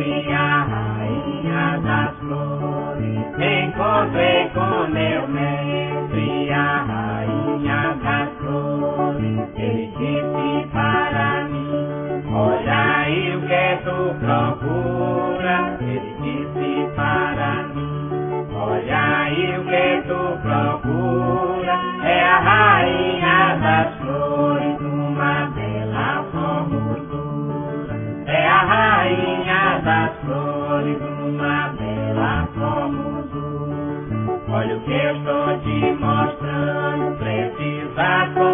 sempre a rainha das flores. Encontrei com meu mestre a rainha das flores. Ele disse para mim: Olha aí o que tu procura. Eu estou te mostrando, precisa compreender. Olha o que eu estou te mostrando, precisa compreender.